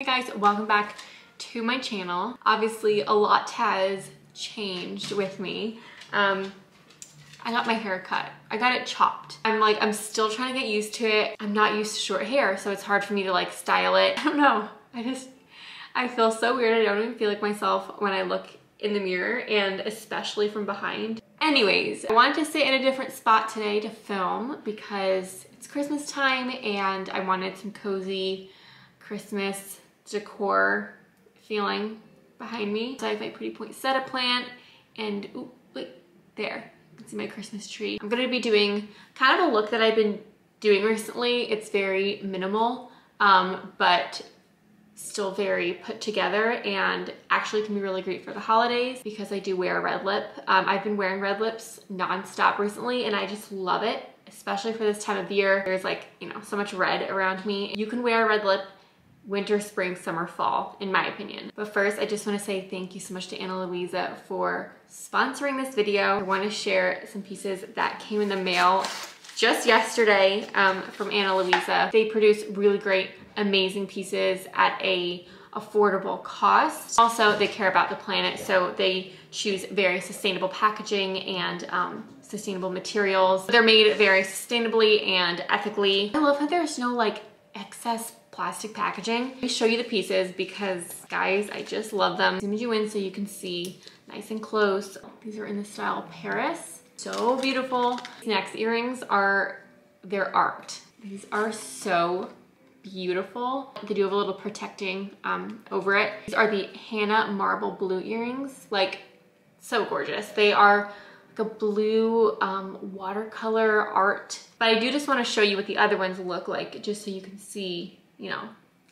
Hey guys, welcome back to my channel. Obviously a lot has changed with me. Um, I got my hair cut. I got it chopped. I'm like, I'm still trying to get used to it. I'm not used to short hair, so it's hard for me to like style it. I don't know. I just, I feel so weird. I don't even feel like myself when I look in the mirror and especially from behind. Anyways, I wanted to sit in a different spot today to film because it's Christmas time and I wanted some cozy Christmas decor feeling behind me. So I have my Pretty Poinsettia plant and, ooh, wait, there. You can see my Christmas tree. I'm gonna be doing kind of a look that I've been doing recently. It's very minimal, um, but still very put together and actually can be really great for the holidays because I do wear a red lip. Um, I've been wearing red lips nonstop recently and I just love it, especially for this time of year. There's like, you know, so much red around me. You can wear a red lip winter, spring, summer, fall, in my opinion. But first, I just wanna say thank you so much to Ana Luisa for sponsoring this video. I wanna share some pieces that came in the mail just yesterday um, from Ana Luisa. They produce really great, amazing pieces at a affordable cost. Also, they care about the planet, so they choose very sustainable packaging and um, sustainable materials. They're made very sustainably and ethically. I love how there's no like excess plastic packaging. Let me show you the pieces because guys, I just love them. Zoom you in so you can see nice and close. These are in the style Paris. So beautiful. Next earrings are, they're art. These are so beautiful. They do have a little protecting um, over it. These are the Hannah Marble Blue earrings. Like, so gorgeous. They are like a blue um, watercolor art. But I do just want to show you what the other ones look like just so you can see you know,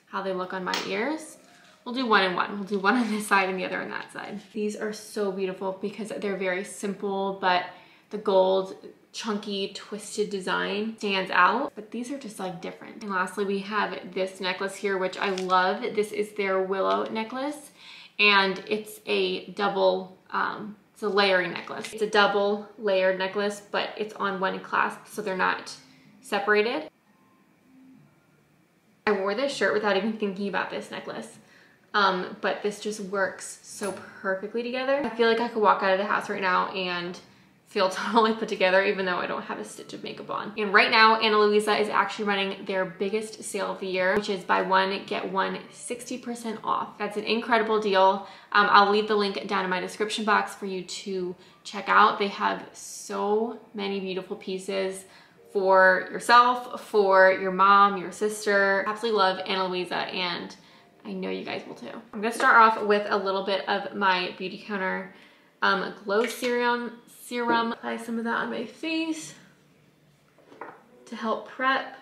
how they look on my ears. We'll do one and one. We'll do one on this side and the other on that side. These are so beautiful because they're very simple, but the gold chunky twisted design stands out but these are just like different and lastly we have this necklace here which i love this is their willow necklace and it's a double um it's a layering necklace it's a double layered necklace but it's on one clasp so they're not separated I wore this shirt without even thinking about this necklace. Um, but this just works so perfectly together. I feel like I could walk out of the house right now and feel totally put together even though I don't have a stitch of makeup on. And right now, Ana Luisa is actually running their biggest sale of the year, which is buy one, get one 60% off. That's an incredible deal. Um, I'll leave the link down in my description box for you to check out. They have so many beautiful pieces for yourself, for your mom, your sister. Absolutely love Ana Luisa and I know you guys will too. I'm gonna start off with a little bit of my Beautycounter um, Glow Serum. Serum. Apply some of that on my face to help prep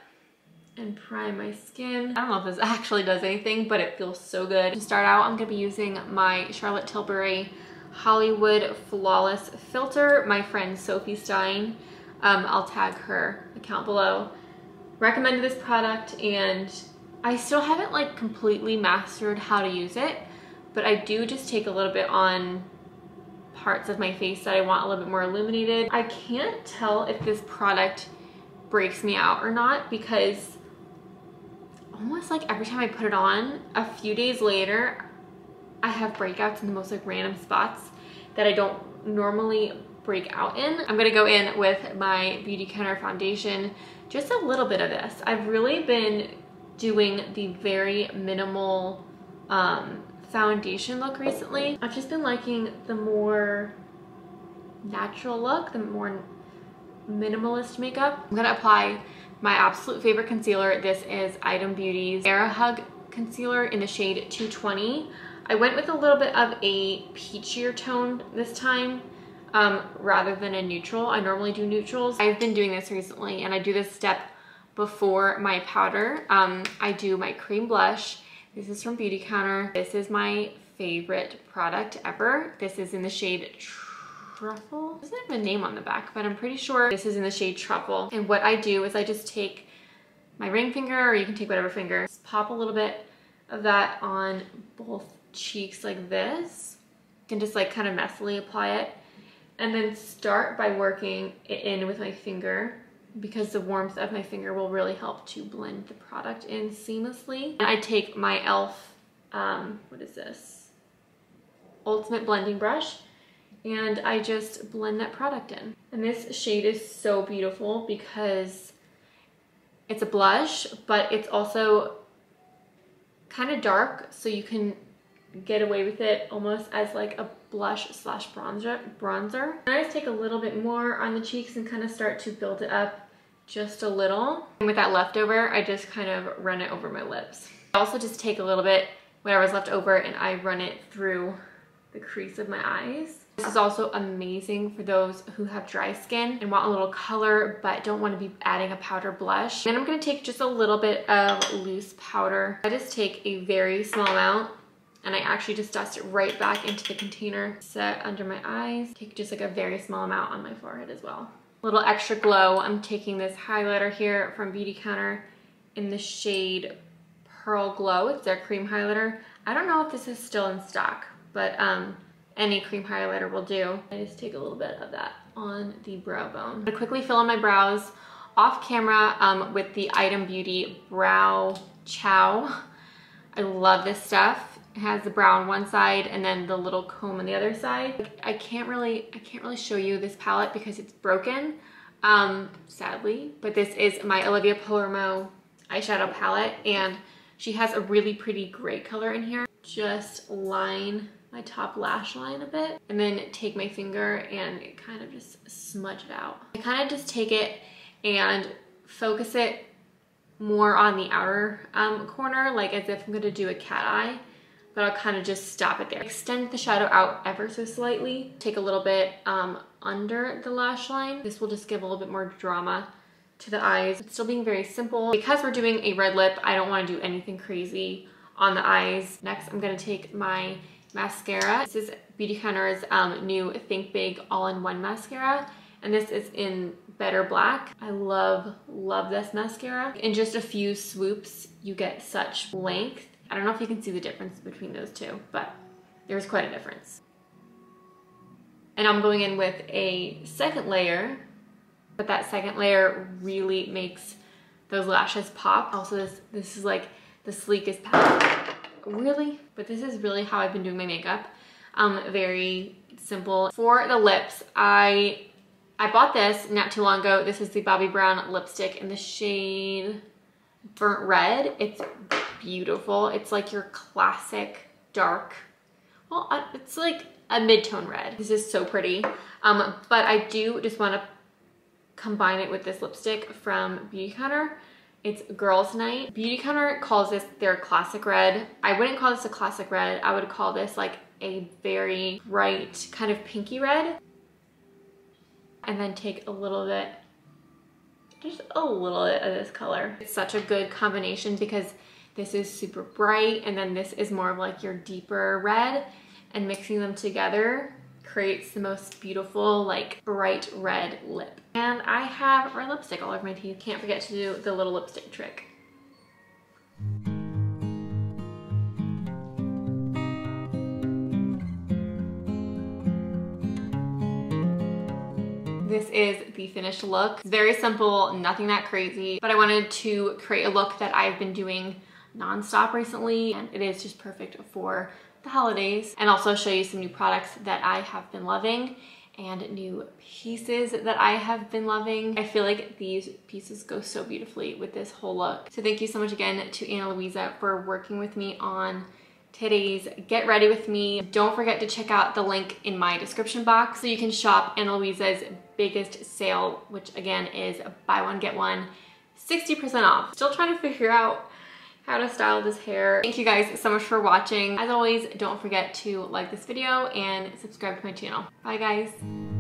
and prime my skin. I don't know if this actually does anything, but it feels so good. To start out, I'm gonna be using my Charlotte Tilbury Hollywood Flawless Filter. My friend Sophie Stein um, I'll tag her account below. Recommended this product and I still haven't like completely mastered how to use it, but I do just take a little bit on parts of my face that I want a little bit more illuminated. I can't tell if this product breaks me out or not because almost like every time I put it on, a few days later, I have breakouts in the most like random spots that I don't normally break out in. I'm gonna go in with my Beautycounter foundation, just a little bit of this. I've really been doing the very minimal um, foundation look recently. I've just been liking the more natural look, the more minimalist makeup. I'm gonna apply my absolute favorite concealer. This is Item Beauty's Era Hug Concealer in the shade 220. I went with a little bit of a peachier tone this time um, rather than a neutral. I normally do neutrals. I've been doing this recently and I do this step before my powder. Um, I do my cream blush. This is from Beautycounter. This is my favorite product ever. This is in the shade Truffle. Doesn't have a name on the back, but I'm pretty sure this is in the shade Truffle. And what I do is I just take my ring finger, or you can take whatever finger, just pop a little bit of that on both cheeks like this. You can just like kind of messily apply it and then start by working it in with my finger because the warmth of my finger will really help to blend the product in seamlessly. And I take my e.l.f. um, what is this? Ultimate Blending Brush. And I just blend that product in. And this shade is so beautiful because it's a blush, but it's also kind of dark, so you can get away with it almost as like a blush slash bronzer. bronzer. I just take a little bit more on the cheeks and kind of start to build it up just a little. And with that leftover, I just kind of run it over my lips. I also just take a little bit, whatever's left over, and I run it through the crease of my eyes. This is also amazing for those who have dry skin and want a little color but don't want to be adding a powder blush. Then I'm going to take just a little bit of loose powder. I just take a very small amount and I actually just dust it right back into the container. Set under my eyes. Take just like a very small amount on my forehead as well. Little extra glow. I'm taking this highlighter here from Beautycounter in the shade Pearl Glow. It's their cream highlighter. I don't know if this is still in stock, but um, any cream highlighter will do. I just take a little bit of that on the brow bone. I'm gonna quickly fill in my brows off camera um, with the Item Beauty Brow Chow. I love this stuff. It has the brow on one side and then the little comb on the other side. I can't really, I can't really show you this palette because it's broken, um, sadly, but this is my Olivia Palermo eyeshadow palette and she has a really pretty gray color in here. Just line my top lash line a bit and then take my finger and kind of just smudge it out. I kind of just take it and focus it more on the outer um, corner, like as if I'm gonna do a cat eye, but I'll kind of just stop it there. Extend the shadow out ever so slightly. Take a little bit um, under the lash line. This will just give a little bit more drama to the eyes. It's still being very simple. Because we're doing a red lip, I don't wanna do anything crazy on the eyes. Next, I'm gonna take my mascara. This is Beautycounter's um, new Think Big All-in-One Mascara. And this is in Better Black. I love, love this mascara. In just a few swoops, you get such length. I don't know if you can see the difference between those two, but there's quite a difference. And I'm going in with a second layer, but that second layer really makes those lashes pop. Also, this, this is like the sleekest palette really, but this is really how I've been doing my makeup. Um, very simple. For the lips, I I bought this not too long ago. This is the Bobbi Brown lipstick in the shade Burnt Red. It's beautiful. It's like your classic dark, well, uh, it's like a mid-tone red. This is so pretty. Um, but I do just want to combine it with this lipstick from Beautycounter. It's Girls Night. Beautycounter calls this their classic red. I wouldn't call this a classic red. I would call this like a very bright kind of pinky red. And then take a little bit, just a little bit of this color. It's such a good combination because this is super bright and then this is more of like your deeper red and mixing them together creates the most beautiful, like bright red lip. And I have red lipstick all over my teeth. Can't forget to do the little lipstick trick. This is the finished look. It's very simple, nothing that crazy, but I wanted to create a look that I've been doing nonstop recently and it is just perfect for the holidays and also show you some new products that I have been loving and new pieces that I have been loving. I feel like these pieces go so beautifully with this whole look. So thank you so much again to Ana Luisa for working with me on today's Get Ready With Me. Don't forget to check out the link in my description box so you can shop Ana Luisa's biggest sale, which again is buy one, get one, 60% off. Still trying to figure out how to style this hair. Thank you guys so much for watching. As always, don't forget to like this video and subscribe to my channel. Bye guys.